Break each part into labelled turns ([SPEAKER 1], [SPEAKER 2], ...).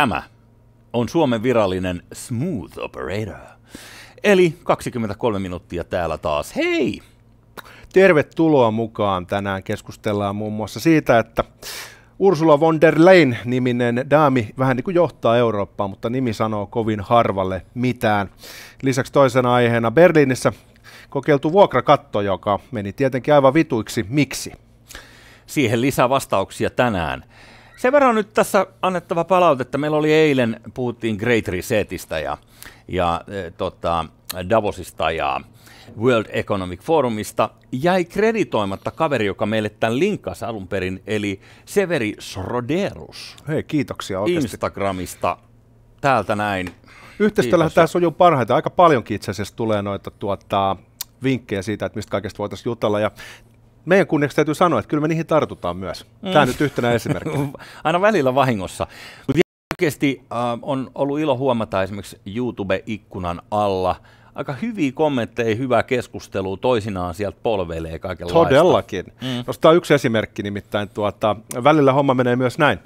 [SPEAKER 1] Tämä on Suomen virallinen Smooth Operator. Eli 23 minuuttia täällä taas. Hei!
[SPEAKER 2] Tervetuloa mukaan. Tänään keskustellaan muun muassa siitä, että Ursula von der Leyen niminen daami vähän niin kuin johtaa Eurooppaa, mutta nimi sanoo kovin harvalle mitään. Lisäksi toisena aiheena Berliinissä kokeiltu vuokrakatto, joka meni tietenkin aivan vituiksi. Miksi?
[SPEAKER 1] Siihen lisää vastauksia tänään. Sen verran nyt tässä annettava palautetta. Meillä oli eilen, puhuttiin Great Resetistä ja, ja e, tota, Davosista ja World Economic Forumista. Jäi kreditoimatta kaveri, joka meille tämän linkkasi alun perin, eli Severi Sroderus.
[SPEAKER 2] Hei, kiitoksia oikeasti.
[SPEAKER 1] Instagramista. Täältä näin.
[SPEAKER 2] Yhteistyöllähän tämä sujuu parhaiten. Aika paljonkin itse asiassa tulee noita tuota, vinkkejä siitä, että mistä kaikesta voitaisiin jutella. Ja meidän kunniaksi täytyy sanoa, että kyllä me niihin tartutaan myös. Tämä mm. nyt yhtenä esimerkkinä.
[SPEAKER 1] Aina välillä vahingossa. Mutta oikeasti äh, on ollut ilo huomata esimerkiksi YouTube-ikkunan alla aika hyviä kommentteja, hyvää keskustelua, toisinaan sieltä polveilee kaikenlaista.
[SPEAKER 2] Todellakin. Mm. Nostaa yksi esimerkki nimittäin, tuota, välillä homma menee myös näin.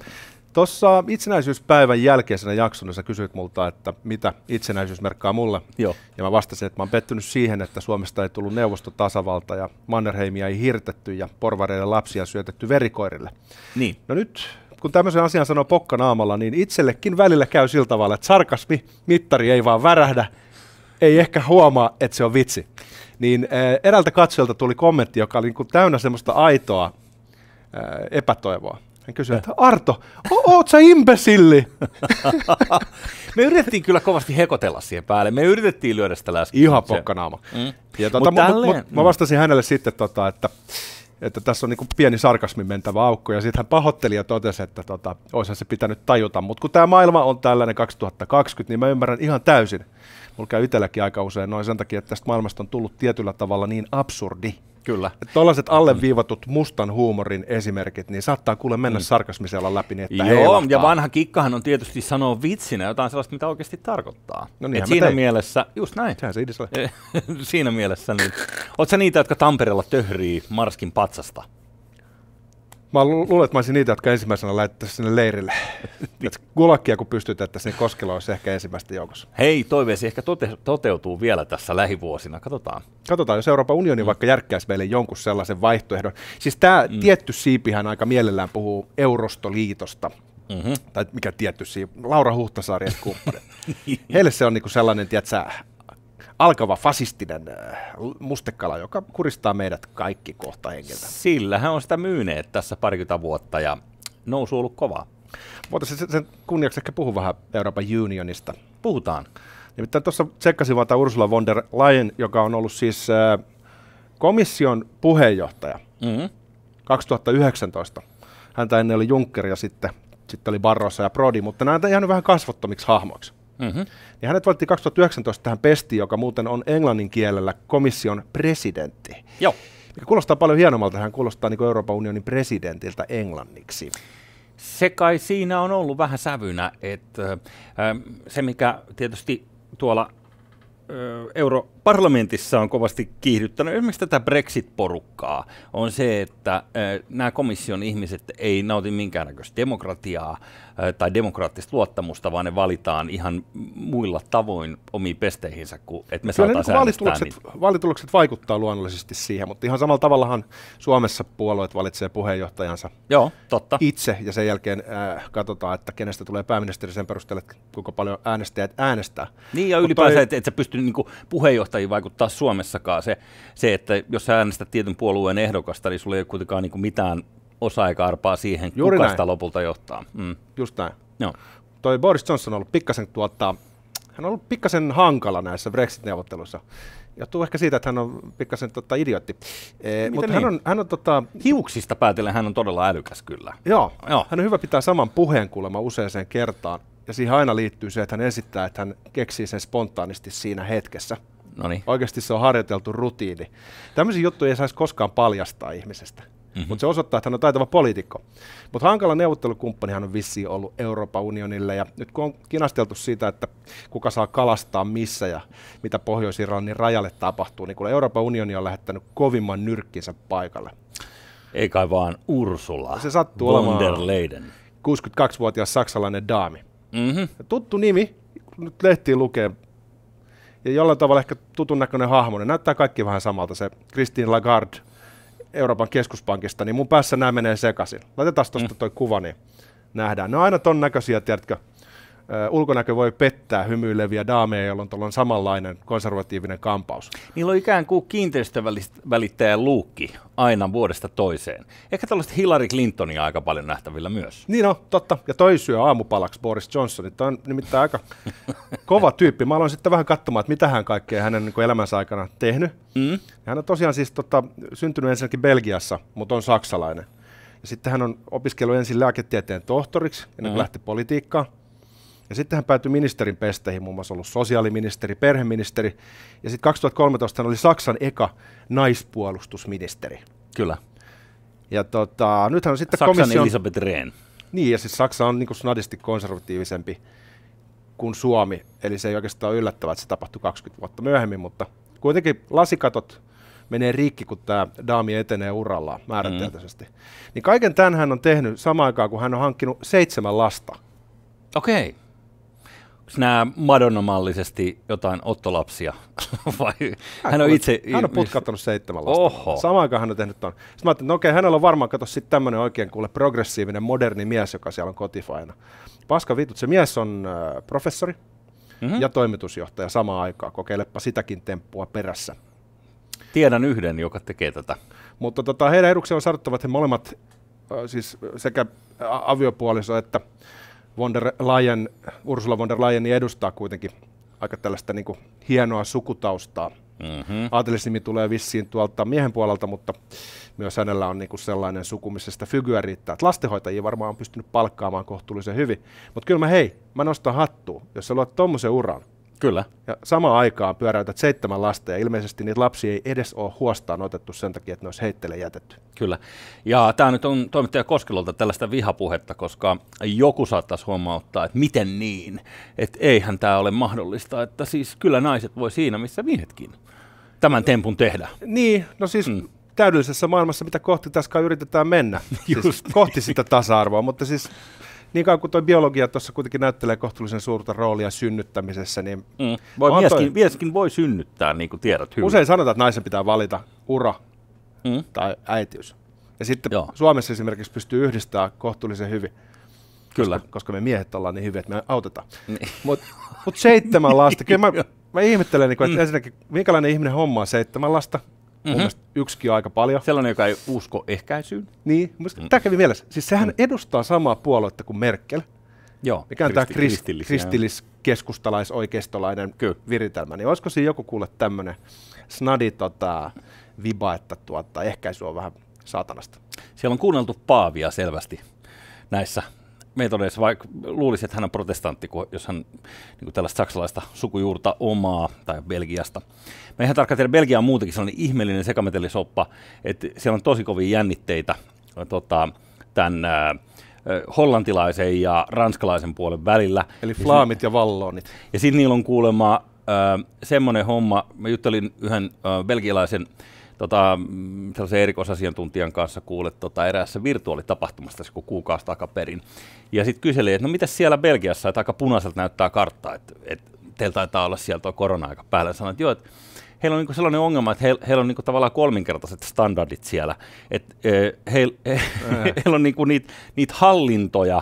[SPEAKER 2] Tuossa itsenäisyyspäivän jälkeisenä jaksona sä kysyit multa, että mitä itsenäisyys merkkaa mulle.
[SPEAKER 1] Joo.
[SPEAKER 2] Ja mä vastasin, että mä oon pettynyt siihen, että Suomesta ei tullut neuvostotasavalta ja Mannerheimia ei hirtetty ja porvareiden lapsia syötetty verikoirille.
[SPEAKER 1] Niin.
[SPEAKER 2] No nyt, kun tämmöisen asian sanoo pokka naamalla, niin itsellekin välillä käy sillä tavalla, että sarkasmi, mittari ei vaan värähdä, ei ehkä huomaa, että se on vitsi. Niin äh, eräältä katsojalta tuli kommentti, joka oli niin täynnä semmoista aitoa äh, epätoivoa. Hän kysyi, että Arto, oot sä imbesilli?
[SPEAKER 1] me yritettiin kyllä kovasti hekotella siihen päälle. Me yritettiin lyödä sitä läskiä.
[SPEAKER 2] Ihan pokkanaama. Mm. Ja tota, mut tälleen, mut, mut, mä vastasin hänelle sitten, tota, että että tässä on niin pieni sarkasmi mentävä aukko, ja sitten hän pahoitteli ja totesi, että tota, olisihan se pitänyt tajuta, mutta kun tämä maailma on tällainen 2020, niin mä ymmärrän ihan täysin. Mulla käy itselläkin aika usein noin sen takia, että tästä maailmasta on tullut tietyllä tavalla niin absurdi,
[SPEAKER 1] Kyllä.
[SPEAKER 2] Tuollaiset alleviivatut mustan huumorin esimerkit, niin saattaa kuule mennä mm. sarkasmisella läpi, niin että
[SPEAKER 1] Joo, heilahtaa. ja vanha kikkahan on tietysti sanoa vitsinä jotain sellaista, mitä oikeasti tarkoittaa. No niin, siinä tein. mielessä, just näin.
[SPEAKER 2] Sehän se
[SPEAKER 1] siinä mielessä, niin. Oletko niitä, jotka Tampereella töhrii Marskin patsasta?
[SPEAKER 2] Mä luulen, että mä olisin niitä, jotka ensimmäisenä lähettäisiin sinne leirille. Gulakkia kun pystytettäisiin, niin Koskela olisi ehkä ensimmäistä joukossa.
[SPEAKER 1] Hei, toiveesi ehkä tote- toteutuu vielä tässä lähivuosina. Katsotaan.
[SPEAKER 2] Katsotaan, jos Euroopan unioni mm. vaikka järkkäisi meille jonkun sellaisen vaihtoehdon. Siis tämä mm. tietty siipihän aika mielellään puhuu Eurostoliitosta. Mm-hmm. Tai mikä tietty siipi, Laura Huhtasaari ja kumppanit. Heille se on niinku sellainen, tiedätkö, alkava fasistinen äh, mustekala, joka kuristaa meidät kaikki kohta hengiltä.
[SPEAKER 1] Sillähän on sitä myyneet tässä parikymmentä vuotta ja nousu on ollut kova.
[SPEAKER 2] Voitaisiin sen kunniaksi ehkä puhua vähän Euroopan unionista.
[SPEAKER 1] Puhutaan.
[SPEAKER 2] Nimittäin tuossa tsekkasin vaan Ursula von der Leyen, joka on ollut siis äh, komission puheenjohtaja mm-hmm. 2019. Häntä ennen oli Juncker ja sitten, sitten oli Barrossa ja Prodi, mutta näitä jäänyt vähän kasvottomiksi hahmoiksi. Mm-hmm. Ja hänet valittiin 2019 tähän pestiin, joka muuten on englannin kielellä komission presidentti.
[SPEAKER 1] Joo.
[SPEAKER 2] Mikä kuulostaa paljon hienommalta, hän kuulostaa niin Euroopan unionin presidentiltä englanniksi.
[SPEAKER 1] Se kai siinä on ollut vähän sävynä, että se mikä tietysti tuolla europarlamentissa on kovasti kiihdyttänyt esimerkiksi tätä Brexit-porukkaa, on se, että nämä komission ihmiset ei nauti minkäännäköistä demokratiaa tai demokraattista luottamusta, vaan ne valitaan ihan muilla tavoin omiin pesteihinsä, kuin että me saataisiin niin
[SPEAKER 2] valitulokset, valitulokset vaikuttaa luonnollisesti siihen, mutta ihan samalla tavallahan Suomessa puolueet valitsee puheenjohtajansa
[SPEAKER 1] Joo, totta.
[SPEAKER 2] itse, ja sen jälkeen äh, katsotaan, että kenestä tulee pääministeri sen perusteella, että kuinka paljon äänestäjät äänestää.
[SPEAKER 1] Niin, ja ylipäänsä, toi... että et sä pysty niin puheenjohtajiin vaikuttaa Suomessakaan. Se, se, että jos sä äänestät tietyn puolueen ehdokasta, niin sulla ei ole kuitenkaan niin mitään osa-aika-arpaa siihen, Juuri kuka näin. sitä lopulta johtaa.
[SPEAKER 2] Mm. Just näin.
[SPEAKER 1] Joo.
[SPEAKER 2] Toi Boris Johnson on ollut pikkasen tuottaa, hän on ollut pikkasen hankala näissä Brexit-neuvotteluissa. Johtuu ehkä siitä, että hän on pikkasen tota, idiotti.
[SPEAKER 1] E, mutta niin? hän on, hän on tota... Hiuksista päätellen hän on todella älykäs kyllä.
[SPEAKER 2] Joo, Joo. hän on hyvä pitää saman puheen kuulemma useaseen kertaan. Ja siihen aina liittyy se, että hän esittää, että hän keksii sen spontaanisti siinä hetkessä.
[SPEAKER 1] Noniin.
[SPEAKER 2] Oikeasti se on harjoiteltu rutiini. Tämmöisiä juttuja ei saisi koskaan paljastaa ihmisestä. Mm-hmm. Mutta se osoittaa, että hän on taitava poliitikko. Mutta hankala neuvottelukumppani hän on vissiin ollut Euroopan unionille. Ja nyt kun on kinasteltu siitä, että kuka saa kalastaa missä ja mitä Pohjois-Irlannin rajalle tapahtuu, niin kun Euroopan unioni on lähettänyt kovimman nyrkkinsä paikalle.
[SPEAKER 1] Ei kai vaan Ursula
[SPEAKER 2] Se sattuu
[SPEAKER 1] Leyen.
[SPEAKER 2] 62-vuotias saksalainen daami.
[SPEAKER 1] Mm-hmm.
[SPEAKER 2] Tuttu nimi, kun nyt lehtiin lukee, ja jollain tavalla ehkä tutun näköinen hahmo, ne näyttää kaikki vähän samalta. Se Christine Lagarde Euroopan keskuspankista, niin mun päässä nämä menee sekaisin. Laitetaan tuosta mm. toi kuva, niin nähdään. Ne on aina ton näköisiä, tiedätkö, ulkonäkö voi pettää hymyileviä daameja, jolloin tuolla on samanlainen konservatiivinen kampaus.
[SPEAKER 1] Niillä on ikään kuin kiinteistövälittäjän luukki aina vuodesta toiseen. Ehkä tällaista Hillary Clintonia aika paljon nähtävillä myös.
[SPEAKER 2] Niin on, totta. Ja toi syö aamupalaksi Boris Johnson. Tämä on nimittäin aika kova tyyppi. Mä aloin sitten vähän katsomaan, että mitä hän kaikkea hänen niin elämänsä aikana tehnyt. Mm. hän on tosiaan siis tota, syntynyt ensinnäkin Belgiassa, mutta on saksalainen. Ja sitten hän on opiskellut ensin lääketieteen tohtoriksi, ennen kuin mm. lähti politiikkaan. Ja sitten hän päätyi ministerin pesteihin, muun muassa ollut sosiaaliministeri, perheministeri, ja sitten 2013 hän oli Saksan eka naispuolustusministeri.
[SPEAKER 1] Kyllä.
[SPEAKER 2] Ja tota, nythän on sitten
[SPEAKER 1] Saksan komission... Elisabeth Rehn.
[SPEAKER 2] Niin, ja siis Saksa on niin snadisti konservatiivisempi kuin Suomi, eli se ei oikeastaan ole yllättävää, että se tapahtui 20 vuotta myöhemmin, mutta kuitenkin lasikatot menee rikki, kun tämä daami etenee urallaan määrätietoisesti. Mm. Niin kaiken tämän hän on tehnyt samaan aikaan, kun hän on hankkinut seitsemän lasta.
[SPEAKER 1] Okei. Okay nämä Madonna-mallisesti jotain ottolapsia? Vai hän,
[SPEAKER 2] hän
[SPEAKER 1] on itse...
[SPEAKER 2] Hän on putkattanut seitsemän lasta. Oho. Samaan aikaan hän on tehnyt ton. Sitten mä ajattelin, että no okei, hänellä on varmaan, kato sitten tämmöinen oikein kuule progressiivinen, moderni mies, joka siellä on kotifaina. Paska vitut, se mies on äh, professori mm-hmm. ja toimitusjohtaja samaan aikaan. Kokeilepa sitäkin temppua perässä.
[SPEAKER 1] Tiedän yhden, joka tekee tätä.
[SPEAKER 2] Mutta tota, heidän edukseen on sanottava, että he molemmat, äh, siis sekä aviopuoliso että von der Leyen, Ursula von der Leyen edustaa kuitenkin aika tällaista niin kuin hienoa sukutaustaa. Mm-hmm. Aatelisnimi tulee vissiin tuolta miehen puolelta, mutta myös hänellä on niin kuin sellainen suku, missä sitä fygyä riittää. Että lastenhoitajia varmaan on pystynyt palkkaamaan kohtuullisen hyvin. Mutta kyllä mä hei, mä nostan hattua, jos sä luot tuommoisen uran,
[SPEAKER 1] Kyllä.
[SPEAKER 2] Ja samaan aikaan pyöräytät seitsemän lasta ja ilmeisesti niitä lapsia ei edes ole huostaan otettu sen takia, että ne olisi heittele jätetty.
[SPEAKER 1] Kyllä. Ja tämä nyt on toimittaja Koskelolta tällaista vihapuhetta, koska joku saattaisi huomauttaa, että miten niin, että eihän tämä ole mahdollista, että siis kyllä naiset voi siinä, missä miehetkin tämän tempun tehdä.
[SPEAKER 2] Niin, no siis mm. täydellisessä maailmassa, mitä kohti tässä yritetään mennä. Siis Just siis kohti sitä tasa-arvoa, mutta siis niin kauan kuin tuo biologia tuossa kuitenkin näyttelee kohtuullisen suurta roolia synnyttämisessä, niin... Mm.
[SPEAKER 1] Voi, mieskin, toi... mieskin voi synnyttää, niin kuin tiedät hyvin.
[SPEAKER 2] Usein sanotaan, että naisen pitää valita ura mm. tai äitiys. Ja sitten Joo. Suomessa esimerkiksi pystyy yhdistämään kohtuullisen hyvin.
[SPEAKER 1] Kyllä.
[SPEAKER 2] Koska, koska me miehet ollaan niin hyviä, että me autetaan. Niin. Mutta mut seitsemän lasta, kyllä mä, mä ihmettelen, niin kuin, että mm. ensinnäkin, minkälainen ihminen hommaa seitsemän lasta, Mm-hmm. Mun yksikin on aika paljon.
[SPEAKER 1] Sellainen, joka ei usko ehkäisyyn.
[SPEAKER 2] Niin, mm. tämä kävi mielessä. Siis sehän mm. edustaa samaa puoluetta kuin Merkel.
[SPEAKER 1] Joo,
[SPEAKER 2] mikä on tämä kristillis, kristillis keskustalais oikeistolainen viritelmä, niin olisiko siinä joku kuule tämmöinen snadi tota, viba, että tuota, ehkäisy on vähän saatanasta?
[SPEAKER 1] Siellä on kuunneltu Paavia selvästi näissä metodeissa, vaikka luulisi, että hän on protestantti, jos hän niin tällaista saksalaista sukujuurta omaa, tai Belgiasta. Mä ihan tarkkaan tiedän, Belgia on muutenkin sellainen ihmeellinen sekametellisoppa, että siellä on tosi kovin jännitteitä tota, tämän äh, hollantilaisen ja ranskalaisen puolen välillä.
[SPEAKER 2] Eli flaamit ja, ja vallonit.
[SPEAKER 1] Ja sitten niillä on kuulemma äh, semmoinen homma, mä juttelin yhden äh, belgialaisen tota, mm, sellaisen erikoisasiantuntijan kanssa kuulet tota, eräässä virtuaalitapahtumassa kun kuukausi takaperin. Ja sitten kyseli, että no mitä siellä Belgiassa, että aika punaiselta näyttää kartta, että, että teillä taitaa olla siellä tuo korona-aika päällä. Sanoin, että joo, että heillä on niinku sellainen ongelma, että heillä, heillä on niinku tavallaan kolminkertaiset standardit siellä. Että e, heillä, he, heillä on niinku niitä niit hallintoja,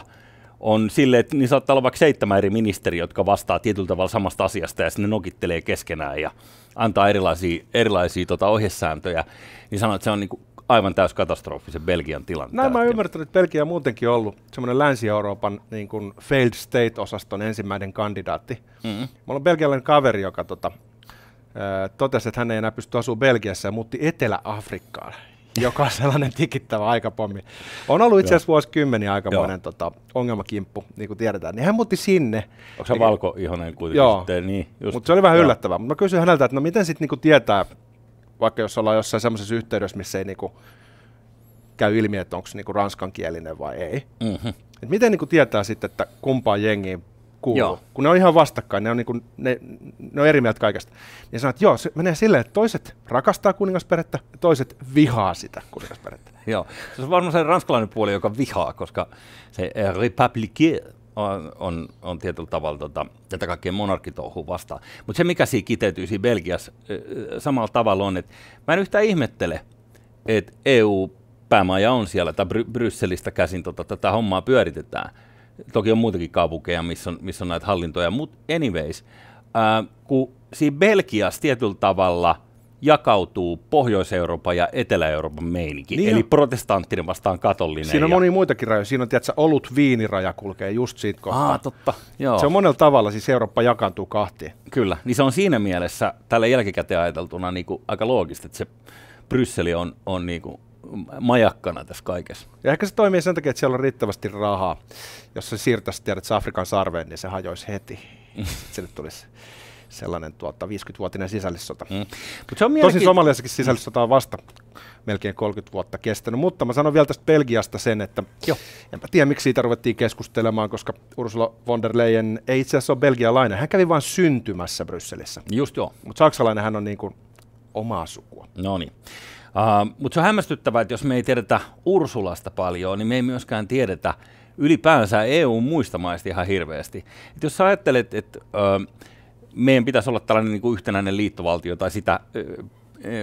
[SPEAKER 1] on sille, että niin saattaa olla vaikka seitsemän eri ministeriä, jotka vastaa tietyllä tavalla samasta asiasta ja sinne nokittelee keskenään ja antaa erilaisia, erilaisia tota, ohjesääntöjä, niin sanoit, että se on niin kuin aivan täys katastrofi se Belgian tilanne.
[SPEAKER 2] Näin mä ymmärtänyt, että Belgia on muutenkin ollut semmoinen Länsi-Euroopan niin kuin failed state-osaston ensimmäinen kandidaatti. Mm-hmm. Mulla on belgialainen kaveri, joka tota, totesi, että hän ei enää pysty asumaan Belgiassa ja muutti Etelä-Afrikkaan joka on sellainen tikittävä aikapommi. On ollut itse asiassa vuosikymmeniä aikamoinen tota, ongelmakimppu, niin kuin tiedetään. Niin hän muutti sinne.
[SPEAKER 1] Onko se valkoihonen kuitenkin
[SPEAKER 2] Joo,
[SPEAKER 1] sitten? Niin,
[SPEAKER 2] mutta se oli vähän yllättävää. Mä kysyin häneltä, että no miten sitten niinku tietää, vaikka jos ollaan jossain semmoisessa yhteydessä, missä ei niinku käy ilmi, että onko se niinku ranskankielinen vai ei. Mm-hmm. Et miten niinku tietää sitten, että kumpaan jengiin kuuluu. Joo. Kun ne on ihan vastakkain, ne on, niin kuin, ne, ne on eri mieltä kaikesta. Ja sanoo, että joo, se menee silleen, että toiset rakastaa kuningasperettä ja toiset vihaa sitä kuningasperettä.
[SPEAKER 1] joo, se on varmaan se ranskalainen puoli, joka vihaa, koska se républicain on, on, on tietyllä tavalla tota, tätä kaikkea monarkkitouhua vastaan. Mutta se, mikä siinä kiteytyy siinä Belgiassa samalla tavalla on, että mä en yhtään ihmettele, että EU-päämaja on siellä, tai Bry- Brysselistä käsin tota, tätä hommaa pyöritetään. Toki on muitakin kaupunkeja, missä on, missä on näitä hallintoja, mutta anyways, ää, kun siinä Belgiassa tietyllä tavalla – jakautuu Pohjois-Euroopan ja Etelä-Euroopan meininki, niin eli jo. protestanttinen vastaan katolinen.
[SPEAKER 2] Siinä on
[SPEAKER 1] ja...
[SPEAKER 2] moni muitakin rajoja. Siinä on, tiedätkö, olut viiniraja kulkee just siitä kohtaa.
[SPEAKER 1] Aa, totta. Joo.
[SPEAKER 2] Se on monella tavalla, siis Eurooppa jakaantuu kahtiin.
[SPEAKER 1] Kyllä, niin se on siinä mielessä tällä jälkikäteen ajateltuna niin kuin aika loogista, että se Brysseli on, on niin kuin majakkana tässä kaikessa.
[SPEAKER 2] Ja ehkä se toimii sen takia, että siellä on riittävästi rahaa. Jos se siirtäisi tiedät, Afrikan sarveen, niin se hajoisi heti. Sitten tulisi sellainen tuota, 50-vuotinen sisällissota. Mm. Mut se on mielenki- Tosin Somaliassakin sisällissota on vasta melkein 30 vuotta kestänyt, mutta mä sanon vielä tästä Belgiasta sen, että Joo. enpä tiedä miksi siitä ruvettiin keskustelemaan, koska Ursula von der Leyen ei itse asiassa ole belgialainen, hän kävi vain syntymässä Brysselissä.
[SPEAKER 1] Just joo.
[SPEAKER 2] Mutta saksalainen hän on niin kuin omaa sukua.
[SPEAKER 1] No niin. Uh, mutta se on hämmästyttävää, että jos me ei tiedetä Ursulasta paljon, niin me ei myöskään tiedetä ylipäänsä EU muista maista ihan hirveästi. Et jos sä ajattelet, että uh, meidän pitäisi olla tällainen niin kuin yhtenäinen liittovaltio tai sitä ö,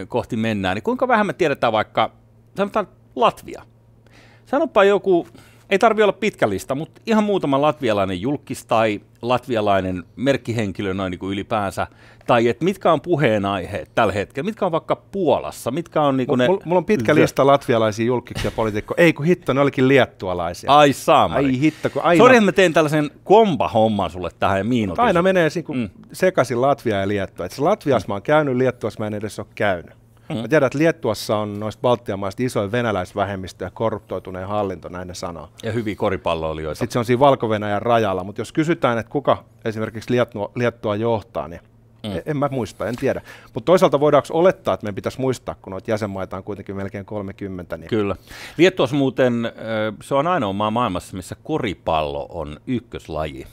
[SPEAKER 1] kohti mennään, niin kuinka vähän me tiedetään vaikka, sanotaan Latvia. Sanopa joku, ei tarvi olla pitkä lista, mutta ihan muutama latvialainen julkis tai latvialainen merkkihenkilö noin niin kuin ylipäänsä, tai että mitkä on puheenaiheet tällä hetkellä, mitkä on vaikka Puolassa, mitkä on niin kuin ne...
[SPEAKER 2] Mulla on pitkä lista latvialaisia julkiksia poliitikkoja, ei kun hitto, ne olikin liettualaisia.
[SPEAKER 1] Ai saamari.
[SPEAKER 2] Ai hitto, kun aina...
[SPEAKER 1] Sori, että mä teen tällaisen komba-homman sulle tähän ja miinotin.
[SPEAKER 2] Aina menee mm. sekaisin Latvia ja Liettua. Et Latviassa mm. mä oon käynyt, Liettuassa mä en edes ole käynyt. Mm. Mä tiedän, että Liettuassa on noista Baltian maista isoin venäläisvähemmistö ja korruptoituneen hallinto, näin ne sanoo.
[SPEAKER 1] Ja hyviä koripalloilijoita.
[SPEAKER 2] Sitten se on siinä valko rajalla, mutta jos kysytään, että kuka esimerkiksi Liettua, Liettua johtaa, niin Mm. En, en mä muista, en tiedä. Mutta toisaalta voidaanko olettaa, että meidän pitäisi muistaa, kun noita jäsenmaita on kuitenkin melkein 30. Niin...
[SPEAKER 1] Kyllä. Liettuassa muuten, se on ainoa maa maailmassa, missä koripallo on ykköslaji.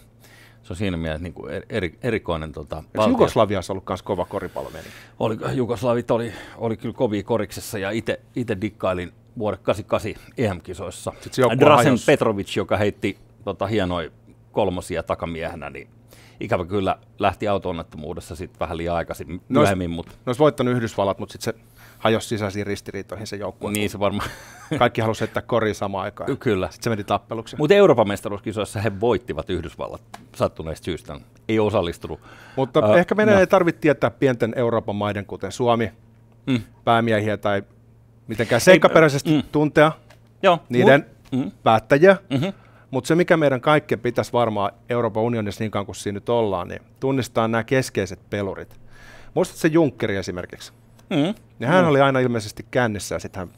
[SPEAKER 1] Se on siinä mielessä niin kuin eri, erikoinen tota,
[SPEAKER 2] Eikö Jugoslaviassa ollut myös kova koripallo meni?
[SPEAKER 1] Oli, Jugoslavit oli, oli kyllä kovia koriksessa ja itse dikkailin vuodet 88 EM-kisoissa. Drasen hajos. Petrovic, joka heitti tota, hienoja kolmosia takamiehenä, niin ikävä kyllä lähti auto-onnettomuudessa sitten vähän liian aikaisin myöhemmin. Mutta...
[SPEAKER 2] Ne olisi voittanut Yhdysvallat, mutta sitten se hajosi sisäisiin ristiriitoihin se joukkue.
[SPEAKER 1] Niin se varmaan.
[SPEAKER 2] Kaikki halusi heittää kori samaan aikaan.
[SPEAKER 1] Kyllä.
[SPEAKER 2] Sitten se meni tappeluksi.
[SPEAKER 1] Mutta Euroopan mestaruuskisoissa he voittivat Yhdysvallat sattuneista syystä. Ei osallistunut.
[SPEAKER 2] Mutta uh, ehkä meidän no. ei tarvitse tietää pienten Euroopan maiden, kuten Suomi, mm. päämiehiä tai mitenkään seikkaperäisesti mm. tuntea Joo. niiden mm. päättäjiä. Mm-hmm. Mutta se, mikä meidän kaikkien pitäisi varmaan Euroopan unionissa niin kauan kuin siinä nyt ollaan, niin tunnistaa nämä keskeiset pelurit. Muistatko se Junckeri esimerkiksi? Mm. Ja hän mm. oli aina ilmeisesti kännissä ja sitten hän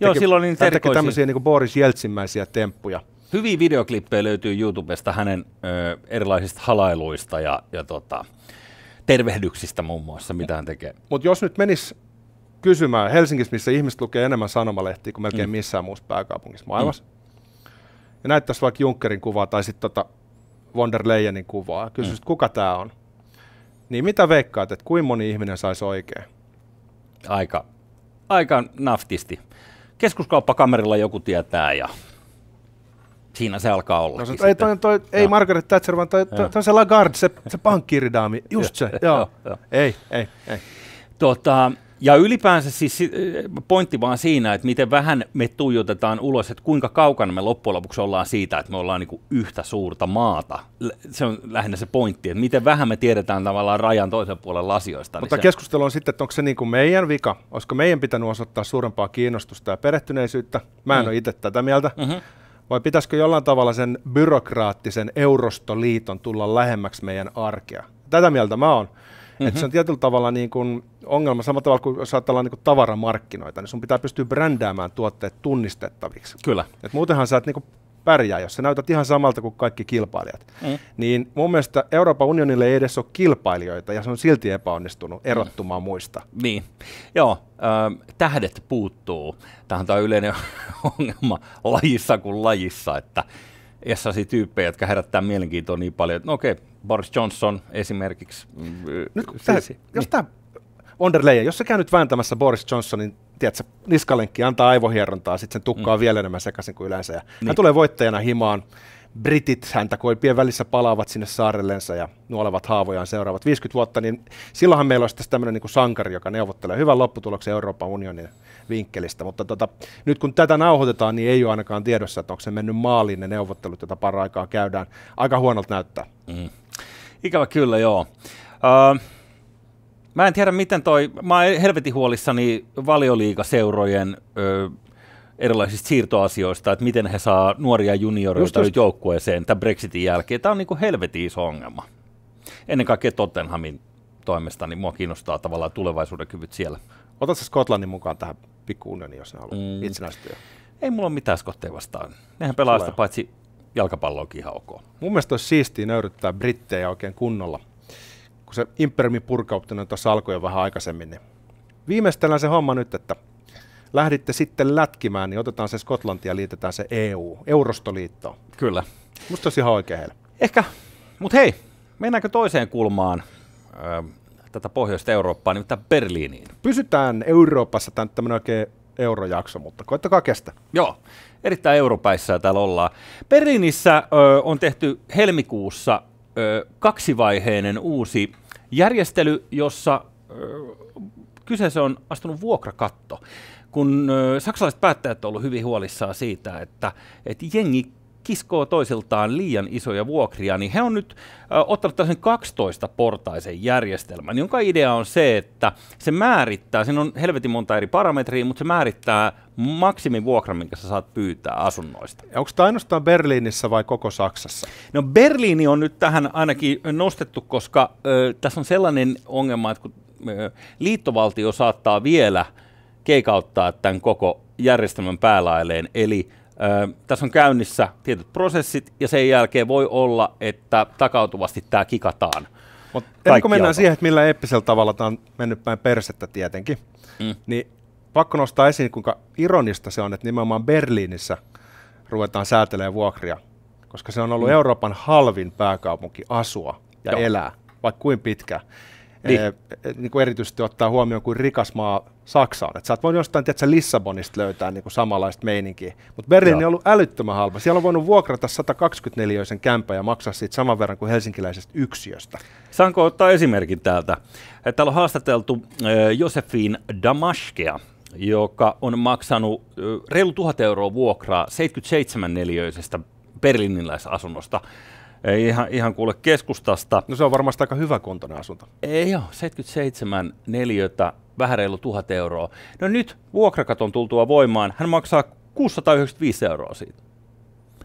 [SPEAKER 1] Joo, teki, silloin niin
[SPEAKER 2] teki tämmöisiä niin Boris Jeltsinmäisiä temppuja.
[SPEAKER 1] Hyviä videoklippejä löytyy YouTubesta hänen ö, erilaisista halailuista ja, ja tota, tervehdyksistä muun muassa, mitä hän tekee.
[SPEAKER 2] Mutta jos nyt menis kysymään Helsingissä, missä ihmiset lukee enemmän sanomalehtiä kuin melkein mm. missään muussa pääkaupungissa maailmassa, mm ja näyttäisi vaikka Junckerin kuvaa tai sitten tota von der Leyenin kuvaa kysyisit, mm. kuka tämä on, niin mitä veikkaat, että kuinka moni ihminen saisi oikein?
[SPEAKER 1] Aika, aika naftisti. Keskuskauppakamerilla joku tietää ja siinä se alkaa olla. No,
[SPEAKER 2] ei, toi, toi, ei Margaret Thatcher, vaan toi, toi, toi se Lagarde, se, se pankkiiridaami, just se, joo. joo. Ei, ei, ei.
[SPEAKER 1] Tota, ja ylipäänsä siis pointti vaan siinä, että miten vähän me tuijotetaan ulos, että kuinka kaukana me loppujen lopuksi ollaan siitä, että me ollaan niin yhtä suurta maata. Se on lähinnä se pointti, että miten vähän me tiedetään tavallaan rajan toisen puolen asioista.
[SPEAKER 2] Mutta
[SPEAKER 1] niin
[SPEAKER 2] keskustelu on sitten, että onko se niin kuin meidän vika, olisiko meidän pitänyt osoittaa suurempaa kiinnostusta ja perehtyneisyyttä. Mä en mm. ole itse tätä mieltä. Mm-hmm. Vai pitäisikö jollain tavalla sen byrokraattisen Eurostoliiton tulla lähemmäksi meidän arkea? Tätä mieltä mä oon. Mm-hmm. Että se on tietyllä tavalla niin kuin ongelma, samalla tavalla kuin jos ajatellaan niin kuin tavaramarkkinoita, niin sun pitää pystyä brändäämään tuotteet tunnistettaviksi.
[SPEAKER 1] Kyllä.
[SPEAKER 2] Et muutenhan sä et niin kuin pärjää, jos sä näytät ihan samalta kuin kaikki kilpailijat. Mm. Niin mun mielestä Euroopan unionille ei edes ole kilpailijoita, ja se on silti epäonnistunut mm. erottumaan mm. muista.
[SPEAKER 1] Niin, joo, äh, tähdet puuttuu. Tähän on yleinen ongelma lajissa kuin lajissa, että sellaisia tyyppejä, jotka herättää mielenkiintoa niin paljon, että no okei, Boris Johnson esimerkiksi.
[SPEAKER 2] Nyt, tämä, siis, jos tämä von der Leyen, jos sä käynyt vääntämässä Boris Johnsonin tiedätkö, niskalenkki, antaa aivohierontaa, sitten sen tukkaa mm. vielä enemmän sekaisin kuin yleensä. Ja niin. Hän tulee voittajana himaan, britit häntä koipien välissä palaavat sinne saarellensa ja nuolevat haavojaan seuraavat 50 vuotta, niin silloinhan meillä olisi tämmöinen niin sankari, joka neuvottelee hyvän lopputuloksen Euroopan unionin vinkkelistä. Mutta tota, nyt kun tätä nauhoitetaan, niin ei ole ainakaan tiedossa, että onko se mennyt maaliin ne neuvottelut, joita paraikaa käydään. Aika huonolta näyttää. Mm.
[SPEAKER 1] Ikävä kyllä, joo. Uh, mä en tiedä, miten toi, mä oon helvetin huolissani valioliigaseurojen uh, erilaisista siirtoasioista, että miten he saa nuoria junioreita just, joukkueeseen tämän Brexitin jälkeen. Tämä on niin kuin helvetin iso ongelma. Ennen kaikkea Tottenhamin toimesta, niin mua kiinnostaa tavallaan tulevaisuuden kyvyt siellä.
[SPEAKER 2] Otatko Skotlannin mukaan tähän pikkuunioniin, jos ne haluaa mm. itsenäistyä?
[SPEAKER 1] Ei mulla ole mitään Skotteja vastaan. Nehän pelaa sitä paitsi jalkapalloakin ihan ok.
[SPEAKER 2] Mun mielestä olisi siistiä nöyryttää brittejä oikein kunnolla. Kun se imperiumi purkautui tuossa alkoi jo vähän aikaisemmin, niin viimeistellään se homma nyt, että lähditte sitten lätkimään, niin otetaan se Skotlanti ja liitetään se EU, Eurostoliittoon.
[SPEAKER 1] Kyllä.
[SPEAKER 2] Musta olisi ihan oikein heille.
[SPEAKER 1] Ehkä, mutta hei, mennäänkö toiseen kulmaan ö, tätä pohjoista Eurooppaa, nimittäin Berliiniin?
[SPEAKER 2] Pysytään Euroopassa, tämä on tämmöinen oikein eurojakso, mutta koittakaa kestä.
[SPEAKER 1] Joo, erittäin europäissä täällä ollaan. Berliinissä ö, on tehty helmikuussa ö, kaksivaiheinen uusi järjestely, jossa ö, kyseessä on astunut vuokrakatto kun saksalaiset päättäjät ovat olleet hyvin huolissaan siitä, että, että jengi kiskoo toisiltaan liian isoja vuokria, niin he on nyt ö, ottanut tällaisen 12-portaisen järjestelmän, jonka idea on se, että se määrittää, siinä on helvetin monta eri parametria, mutta se määrittää maksimivuokran, minkä sä saat pyytää asunnoista.
[SPEAKER 2] Onko tämä ainoastaan Berliinissä vai koko Saksassa?
[SPEAKER 1] No Berliini on nyt tähän ainakin nostettu, koska ö, tässä on sellainen ongelma, että kun liittovaltio saattaa vielä – keikauttaa tämän koko järjestelmän päälailleen. Eli ö, tässä on käynnissä tietyt prosessit ja sen jälkeen voi olla, että takautuvasti tämä kikataan.
[SPEAKER 2] Mutta ennen kuin mennään siihen, että millä eeppisellä tavalla tämä on mennyt päin persettä tietenkin, mm. niin pakko nostaa esiin, kuinka ironista se on, että nimenomaan Berliinissä ruvetaan säätelemään vuokria, koska se on ollut mm. Euroopan halvin pääkaupunki asua ja Joo. elää, vaikka kuin pitkään niin. Eh, niin kuin erityisesti ottaa huomioon kuin rikas maa Saksa on. Et sä oot voinut jostain tiedätkö, Lissabonista löytää niin kuin samanlaista meininkiä, mutta Berliini on ollut älyttömän halpa. Siellä on voinut vuokrata 124 sen kämpä ja maksaa siitä saman verran kuin helsinkiläisestä yksiöstä.
[SPEAKER 1] Saanko ottaa esimerkin täältä? Täällä on haastateltu Josefin Damashkea, joka on maksanut reilu tuhat euroa vuokraa 77 neliöisestä berliniläisasunnosta ei ihan, ihan kuule keskustasta.
[SPEAKER 2] No se on varmasti aika hyvä kontoinen asunto.
[SPEAKER 1] Ei joo, 77 neliötä, vähän reilu 1000 euroa. No nyt vuokrakaton tultua voimaan, hän maksaa 695 euroa siitä.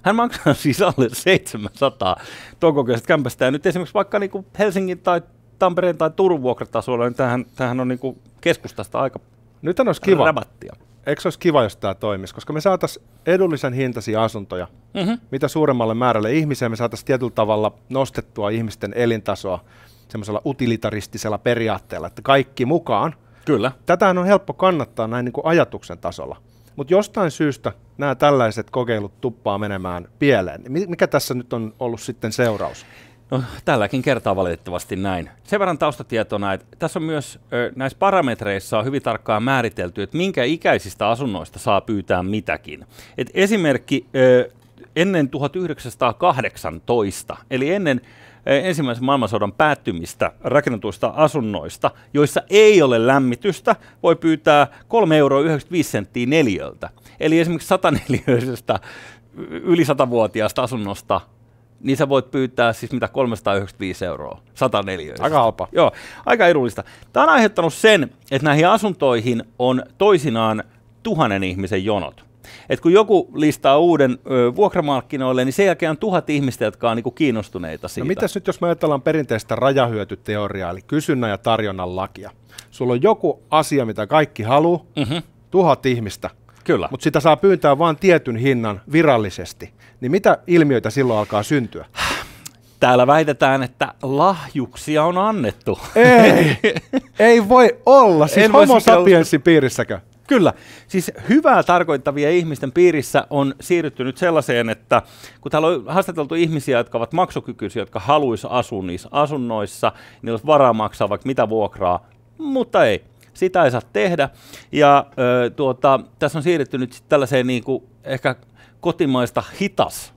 [SPEAKER 1] Hän maksaa siis alle 700 tuon kokoisesta kämpästä. Ja nyt esimerkiksi vaikka niin kuin Helsingin tai Tampereen tai Turun vuokratasolla, niin tämähän, tämähän on niin kuin keskustasta aika
[SPEAKER 2] Nyt olisi kiva. Rabattia eikö se olisi kiva, jos tämä toimisi, koska me saataisiin edullisen hintaisia asuntoja, mm-hmm. mitä suuremmalle määrälle ihmisiä, me saataisiin tietyllä tavalla nostettua ihmisten elintasoa semmoisella utilitaristisella periaatteella, että kaikki mukaan.
[SPEAKER 1] Kyllä.
[SPEAKER 2] Tätä on helppo kannattaa näin niin kuin ajatuksen tasolla. Mutta jostain syystä nämä tällaiset kokeilut tuppaa menemään pieleen. Mikä tässä nyt on ollut sitten seuraus?
[SPEAKER 1] No, tälläkin kertaa valitettavasti näin. Sen verran taustatietona, että tässä on myös näissä parametreissa on hyvin tarkkaan määritelty, että minkä ikäisistä asunnoista saa pyytää mitäkin. Et esimerkki ennen 1918, eli ennen ensimmäisen maailmansodan päättymistä rakennetuista asunnoista, joissa ei ole lämmitystä, voi pyytää 3,95 euroa neljöltä. Eli esimerkiksi 104 yli 100-vuotiaasta asunnosta niin sä voit pyytää siis mitä 395 euroa, 104.
[SPEAKER 2] Aika halpa.
[SPEAKER 1] Joo, aika edullista. Tämä on aiheuttanut sen, että näihin asuntoihin on toisinaan tuhannen ihmisen jonot. Et kun joku listaa uuden ö, vuokramarkkinoille, niin sen jälkeen on tuhat ihmistä, jotka on niinku kiinnostuneita siitä.
[SPEAKER 2] No mitäs nyt, jos me ajatellaan perinteistä rajahyötyteoriaa, eli kysynnän ja tarjonnan lakia. Sulla on joku asia, mitä kaikki haluaa, mm-hmm. tuhat ihmistä,
[SPEAKER 1] Kyllä.
[SPEAKER 2] Mutta sitä saa pyytää vain tietyn hinnan virallisesti. Niin mitä ilmiöitä silloin alkaa syntyä?
[SPEAKER 1] Täällä väitetään, että lahjuksia on annettu.
[SPEAKER 2] Ei, ei voi olla. Siis en homo sapiensin piirissäkö?
[SPEAKER 1] Kyllä. Siis hyvää tarkoittavia ihmisten piirissä on siirrytty nyt sellaiseen, että kun täällä on haastateltu ihmisiä, jotka ovat maksukykyisiä, jotka haluaisivat asua niissä asunnoissa, niin olisi varaa maksaa vaikka mitä vuokraa, mutta ei. Sitä ei saa tehdä. Ja ö, tuota, tässä on siirrytty nyt tällaiseen niin kuin ehkä kotimaista hitas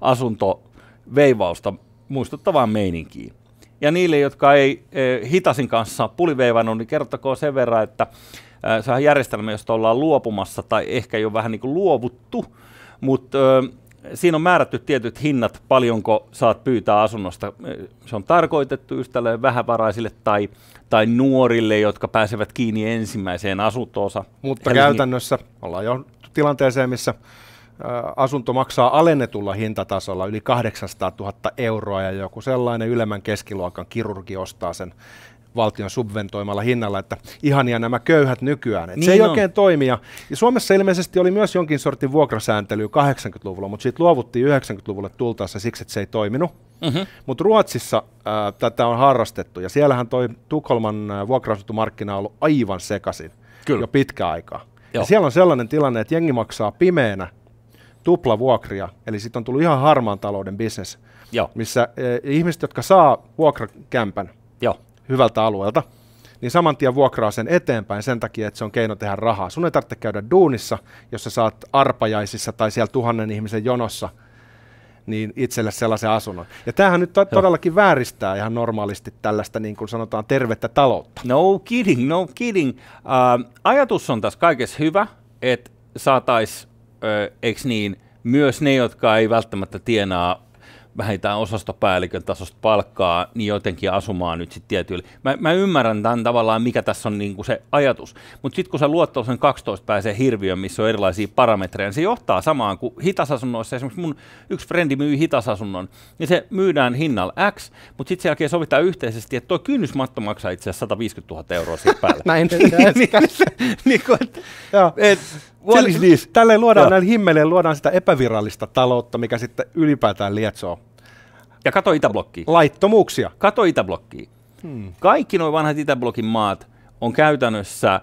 [SPEAKER 1] asuntoveivausta muistuttavaan meininkiin. Ja niille, jotka ei e, hitasin kanssa puliveivannut, niin kertokaa sen verran, että se on järjestelmä, josta ollaan luopumassa tai ehkä jo vähän niin kuin luovuttu, mutta siinä on määrätty tietyt hinnat, paljonko saat pyytää asunnosta. Se on tarkoitettu just tälle vähävaraisille tai, tai nuorille, jotka pääsevät kiinni ensimmäiseen asuntoonsa.
[SPEAKER 2] Mutta Helsingin... käytännössä ollaan jo tilanteeseen, missä asunto maksaa alennetulla hintatasolla yli 800 000 euroa ja joku sellainen ylemmän keskiluokan kirurgi ostaa sen valtion subventoimalla hinnalla, että ihania nämä köyhät nykyään. niin se ei on. oikein toimi. Ja Suomessa ilmeisesti oli myös jonkin sortin vuokrasääntely 80-luvulla, mutta siitä luovuttiin 90-luvulle tultaessa siksi, että se ei toiminut. Mm-hmm. Mutta Ruotsissa ää, tätä on harrastettu ja siellähän toi Tukholman vuokra on ollut aivan sekaisin Kyllä. jo pitkä aikaa. Ja siellä on sellainen tilanne, että jengi maksaa pimeänä tuplavuokria, eli sitten on tullut ihan harmaan talouden bisnes, Joo. missä e, ihmiset, jotka saa vuokrakämpän Joo. Hyvältä alueelta, niin saman tien vuokraa sen eteenpäin sen takia, että se on keino tehdä rahaa. Sun ei tarvitse käydä duunissa, jos sä saat arpajaisissa tai siellä tuhannen ihmisen jonossa niin itselle sellaisen asunnon. Ja tämähän nyt to- todellakin vääristää ihan normaalisti tällaista niin kuin sanotaan tervettä taloutta.
[SPEAKER 1] No kidding, no kidding. Uh, ajatus on tässä kaikessa hyvä, että saataisiin eikö niin, myös ne, jotka ei välttämättä tienaa vähintään osastopäällikön tasosta palkkaa, niin jotenkin asumaan nyt sitten tietyillä. Mä, mä ymmärrän tämän tavallaan, mikä tässä on niinku se ajatus, mutta sitten kun sä luot sen 12 pääsee hirviön, missä on erilaisia parametreja, niin se johtaa samaan kuin hitasasunnoissa. Esimerkiksi mun yksi frendi myy hitasasunnon, niin se myydään hinnalla X, mutta sitten sen jälkeen sovitaan yhteisesti, että tuo kynnysmatto maksaa itse asiassa 150 000 euroa siitä päälle.
[SPEAKER 2] Näin niin, niin, niin, niin, What is this? Tälleen luodaan näillä himmeleen, luodaan sitä epävirallista taloutta, mikä sitten ylipäätään lietsoo.
[SPEAKER 1] Ja kato Itäblokkiin.
[SPEAKER 2] Laittomuuksia.
[SPEAKER 1] Kato Itäblokkiin. Hmm. Kaikki nuo vanhat Itäblokin maat on käytännössä,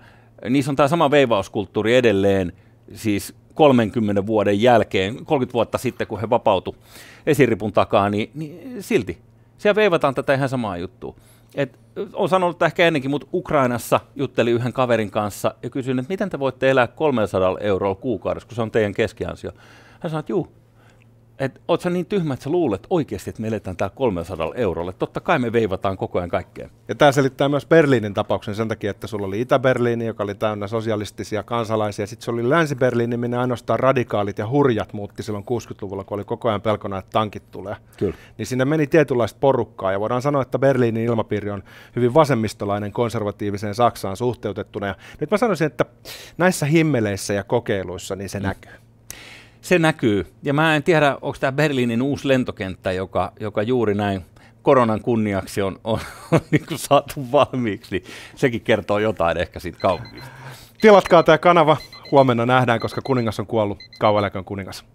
[SPEAKER 1] niissä on tämä sama veivauskulttuuri edelleen, siis 30 vuoden jälkeen, 30 vuotta sitten, kun he vapautu esiripun takaa, niin, niin silti. Siellä veivataan tätä ihan samaa juttua. Et, on sanonut että ehkä ennenkin, mutta Ukrainassa jutteli yhden kaverin kanssa ja kysyin, että miten te voitte elää 300 eurolla kuukaudessa, kun se on teidän keskiansio. Hän sanoi, että juu, että oot sä niin tyhmä, että sä luulet oikeasti, että me eletään täällä 300 eurolle. Totta kai me veivataan koko ajan kaikkea.
[SPEAKER 2] Ja tämä selittää myös Berliinin tapauksen sen takia, että sulla oli Itä-Berliini, joka oli täynnä sosialistisia kansalaisia. Sitten se oli Länsi-Berliini, minne ainoastaan radikaalit ja hurjat muutti silloin 60-luvulla, kun oli koko ajan pelkona, että tankit tulee. Kyllä. Niin sinne meni tietynlaista porukkaa. Ja voidaan sanoa, että Berliinin ilmapiiri on hyvin vasemmistolainen konservatiiviseen Saksaan suhteutettuna. Ja nyt mä sanoisin, että näissä himmeleissä ja kokeiluissa niin se mm. näkyy
[SPEAKER 1] se näkyy. Ja mä en tiedä, onko tämä Berliinin uusi lentokenttä, joka, joka juuri näin koronan kunniaksi on, on, on niin kuin saatu valmiiksi, niin sekin kertoo jotain ehkä siitä kaupungista.
[SPEAKER 2] Tilatkaa tämä kanava. Huomenna nähdään, koska kuningas on kuollut. Kauan kuningas.